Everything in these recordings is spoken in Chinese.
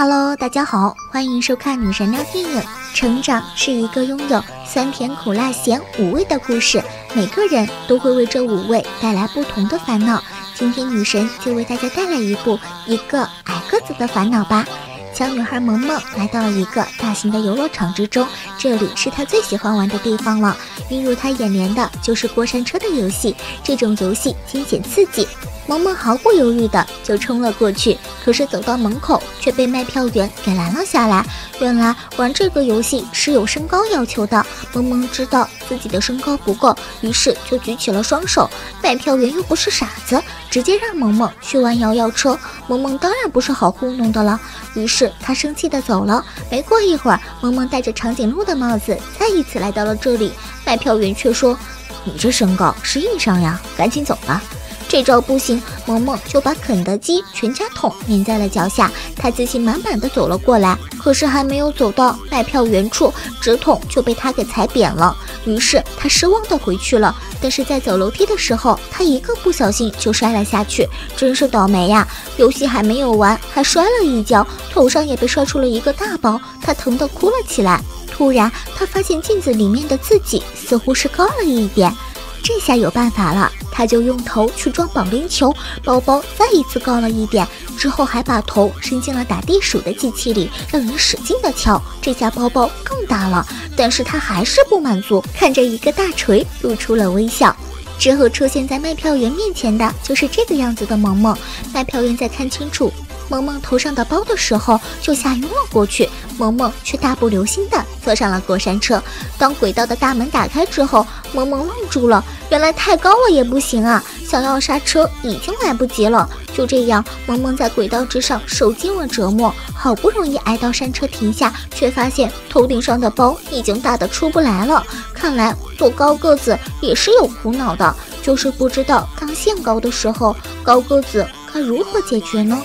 Hello，大家好，欢迎收看女神聊电影。成长是一个拥有酸甜苦辣咸五味的故事，每个人都会为这五味带来不同的烦恼。今天女神就为大家带来一部一个矮个子的烦恼吧。小女孩萌萌来到了一个大型的游乐场之中，这里是她最喜欢玩的地方了。映入她眼帘的就是过山车的游戏，这种游戏惊险刺激。萌萌毫不犹豫的就冲了过去，可是走到门口却被卖票员给拦了下来。原来玩这个游戏是有身高要求的，萌萌知道自己的身高不够，于是就举起了双手。卖票员又不是傻子，直接让萌萌去玩摇摇车。萌萌当然不是好糊弄的了，于是他生气的走了。没过一会儿，萌萌戴着长颈鹿的帽子再一次来到了这里，卖票员却说：“你这身高是硬伤呀，赶紧走吧。”这招不行，萌萌就把肯德基全家桶粘在了脚下。他自信满满的走了过来，可是还没有走到卖票员处，纸筒就被他给踩扁了。于是他失望的回去了。但是在走楼梯的时候，他一个不小心就摔了下去，真是倒霉呀！游戏还没有完，还摔了一跤，头上也被摔出了一个大包，他疼得哭了起来。突然，他发现镜子里面的自己似乎是高了一点，这下有办法了。他就用头去撞保龄球，包包再一次高了一点，之后还把头伸进了打地鼠的机器里，让人使劲的敲，这下包包更大了。但是他还是不满足，看着一个大锤，露出了微笑。之后出现在卖票员面前的就是这个样子的萌萌，卖票员在看清楚。萌萌头上的包的时候，就吓晕了过去。萌萌却大步流星地坐上了过山车。当轨道的大门打开之后，萌萌愣住了。原来太高了也不行啊！想要刹车已经来不及了。就这样，萌萌在轨道之上受尽了折磨。好不容易挨到山车停下，却发现头顶上的包已经大得出不来了。看来做高个子也是有苦恼的，就是不知道刚限高的时候，高个子该如何解决呢？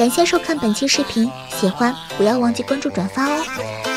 感谢收看本期视频，喜欢不要忘记关注转发哦。